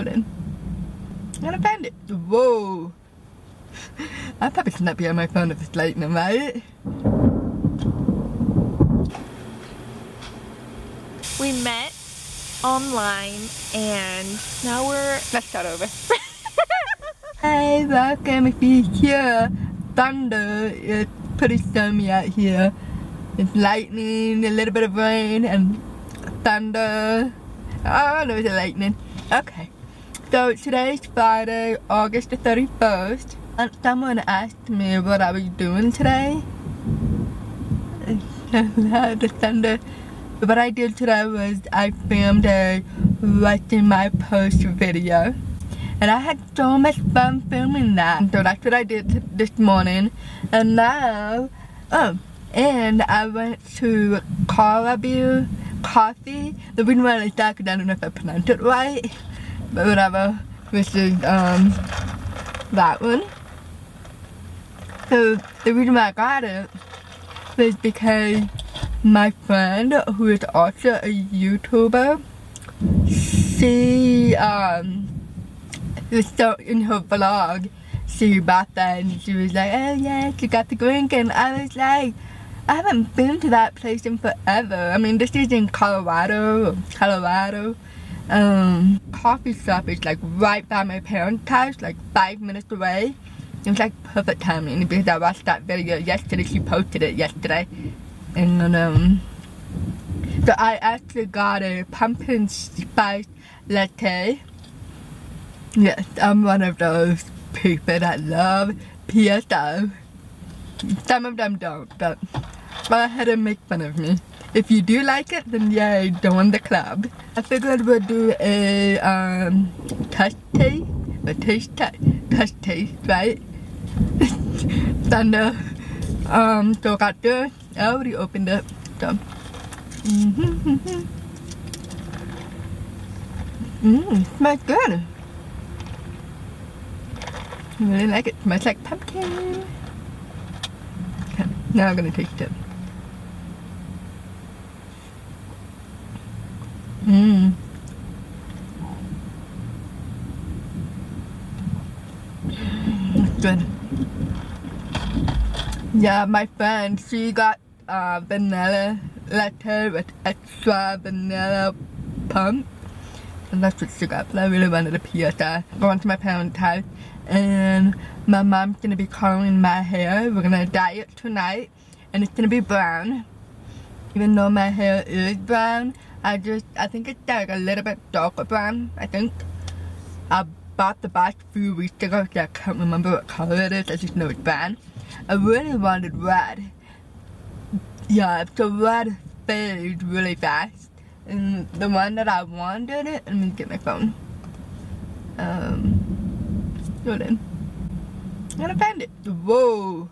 Hold on. I'm gonna find it. Whoa. I'd probably snap you on my phone if it's lightning, right? We met online and now we're Let's start over. hey, welcome if you're here. Thunder, it's pretty stormy out here. It's lightning, a little bit of rain, and thunder. Oh, no, it's lightning. Okay. So today's Friday, August the 31st. And uh, someone asked me what I was doing today. the thunder. What I did today was I filmed a watching my post video. And I had so much fun filming that. So that's what I did this morning. And now, oh, and I went to Caribou Coffee. The reason why I like that, because I don't know if I pronounced it right. But whatever. Which is, um, that one. So, the reason why I got it is because my friend, who is also a YouTuber, she, um, was so in her vlog, she bought that and she was like, oh yeah, she got the drink and I was like, I haven't been to that place in forever. I mean, this is in Colorado, Colorado. Um, coffee shop is like right by my parents' house, like five minutes away. It was like perfect timing because I watched that video yesterday. She posted it yesterday. And then, um, so I actually got a pumpkin spice latte. Yes, I'm one of those people that love PSO. Some of them don't, but go ahead and make fun of me. If you do like it, then yay, join the club. I figured we'd do a um, test taste, a taste test, test taste, right? Thunder. Um, so got. I already opened it. So. Mm-hmm. Mmm, smells good. I really like it. Smells like pumpkin. Okay, now I'm gonna taste it. Mmm. Good. Yeah, my friend, she got uh, vanilla latte with extra vanilla pump. And that's what she got, but I really wanted a PSI. Going to my parents' house, and my mom's gonna be coloring my hair. We're gonna dye it tonight, and it's gonna be brown. Even though my hair is brown, I just, I think it's like a little bit darker brown, I think. I bought the box a few weeks ago, so I can't remember what color it is, I just know it's brown. I really wanted red. Yeah, so red fades really fast. And the one that I wanted it, let me get my phone. Um, in. I'm gonna find it. Whoa.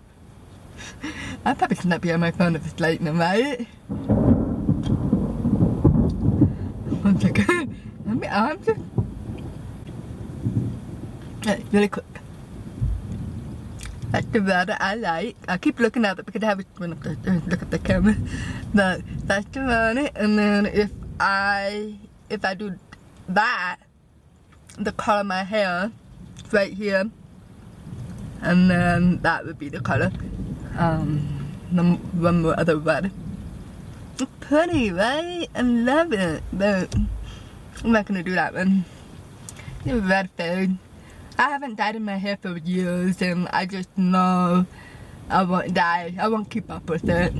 I'll probably snap you on my phone if it's lightning, right? Second. Let me, just... Right, really quick. That's the that I like. I keep looking at it because I have to look at the camera. But that's the one. And then if I if I do that, the color of my hair right here. And then that would be the color. Um, one more other red. It's pretty, right? I love it. But I'm not gonna do that one. The red food. I haven't dyed in my hair for years and I just know I won't dye. I won't keep up with it.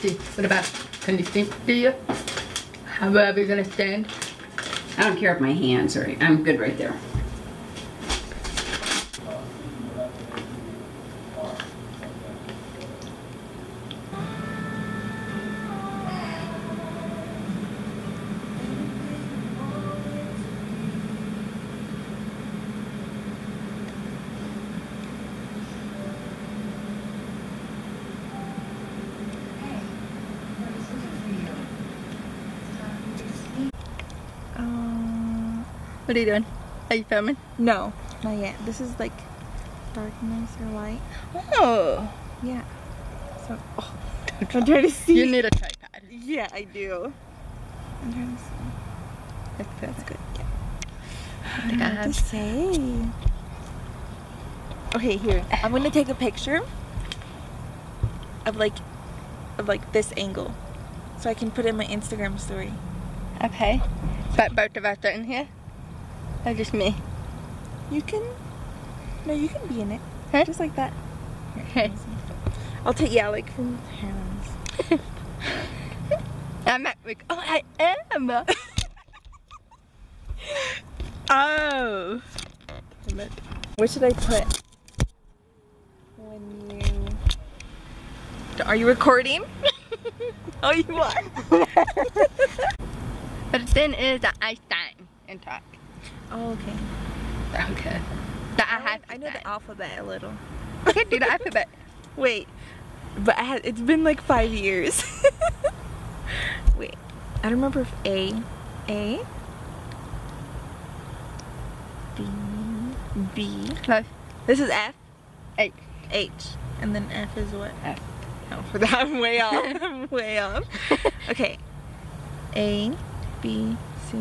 See. What about, can you think, do you? However you're gonna stand? I don't care if my hands are, I'm good right there. What are you doing? Are you filming? no. Not yet. This is like darkness or light. Oh. Yeah. So, oh, I'm trying to see. You need a tripod. yeah, I do. I'm trying to see. That's That's good. Yeah. Oh, I think I to have. say. Okay, here. I'm gonna take a picture of like of like this angle. So I can put in my Instagram story. Okay. But both of us are in here? Or just me? You can No, you can be in it. Huh? Just like that. Okay. I'll take yeah, like from hands. I'm at like, oh, I am. oh. Where should I put when you Are you recording? oh you are? But then is the ice talk. Oh okay. Okay. The I I, have. I know the alphabet a little. Okay, do the alphabet. Wait, but I had it's been like five years. Wait, I don't remember if A, A, B, B. Close. This is F, Eight. H, and then F is what? F. Oh, for that I'm way off. I'm way off. Okay. A, B, C,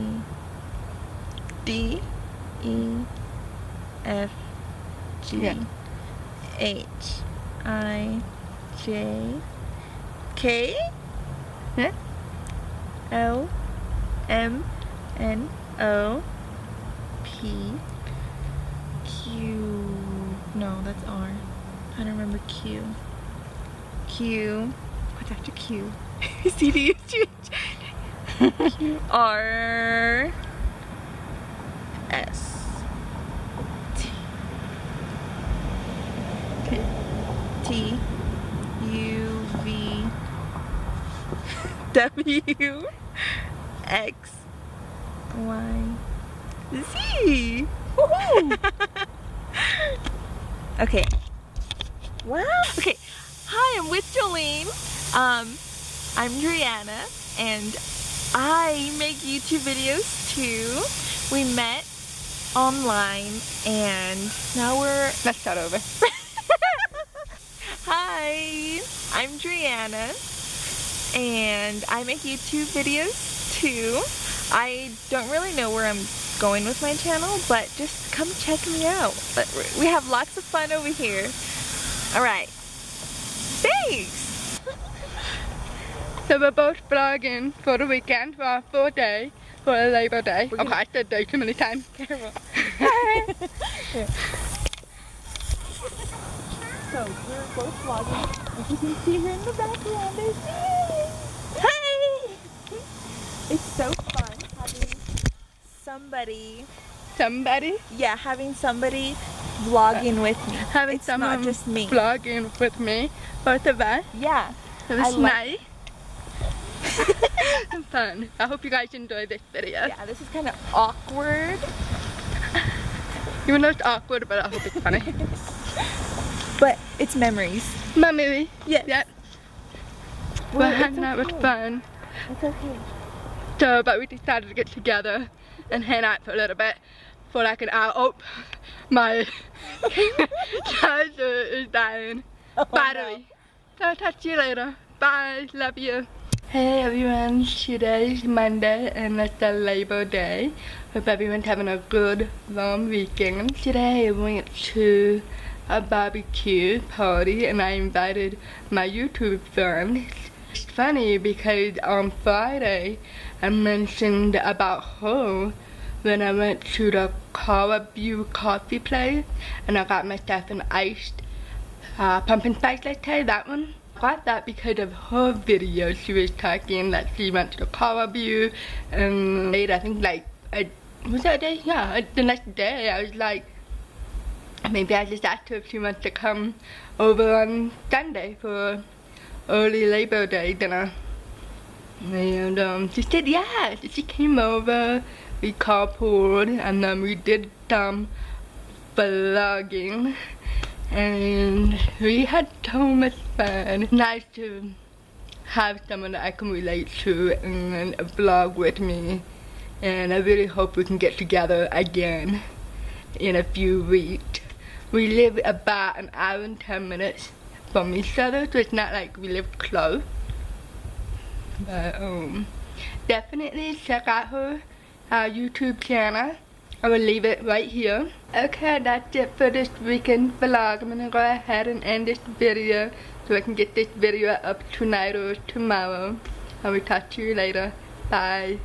D, E, F, G, Yeah. H, I, J, K, Yeah. L, M, N, O, P, Q. No, that's R. I don't remember Q. Q. What's after Q? C, D, F, G, H, Q, R, S, T, T, U, V, W, X, Y, Z. Woohoo! okay. Wow. Okay. Hi, I'm with Joeline. Um, I'm Driana, and I make YouTube videos too. We met online, and now we're Let's start over. Hi, I'm Driana, and I make YouTube videos too. I don't really know where I'm going with my channel, but just come check me out. But We have lots of fun over here. All right. Thanks. So we're both vlogging for the weekend, for our full day, for a Labor Day. We're Okay, gonna- I said day too many times. Careful. So we're both vlogging. As you can see her in the background, there's me. Hi! It's so fun having somebody, Somebody yeah, having somebody vlogging with me. having it's someone not just me. vlogging with me, both of us. Yeah. It I was like- nice. Fun. I hope you guys enjoy this video. Yeah, this is kind of awkward, Even though it's awkward, but I hope it's funny. but it's memories. Mummy. Yes. Yep. Well, We're hanging out with fun. It's okay. So, but we decided to get together and hang out for a little bit for like an hour. Oh, my charger is dying. Oh, Battery. So I'll talk to you later. Bye. Love you. Hey everyone, today's Monday and it's the Labor Day. Hope everyone's having a good long weekend. Today I went to a barbecue party and I invited my YouTube friends. It's funny because on Friday I mentioned about her when I went to the Cara coffee place and I got myself an iced uh, pumpkin spice latte, that one. Got that because of her video. She was talking that she went to the Caribou and later, I think like, a, was that day? Yeah, the next day I was like, maybe I just asked her if she wants to come over on Sunday for early Labor Day dinner. And um, she said yeah, so she came over, we carpooled, and then we did some vlogging and we had so much fun. Nice to have someone that I can relate to and vlog with me. And I really hope we can get together again. in a few weeks. We live about an hour and 10 minutes from each other, so it's not like we live close. But um, definitely check out her uh, YouTube channel. I will leave it right here. Okay, that's it for this weekend vlog. I'm gonna go ahead and end this video so I can get this video up tonight or tomorrow. I will talk to you later. Bye.